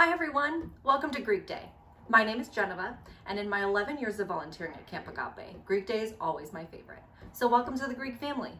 Hi everyone, welcome to Greek Day. My name is Genneva, and in my 11 years of volunteering at Camp Agape, Greek Day is always my favorite. So welcome to the Greek family.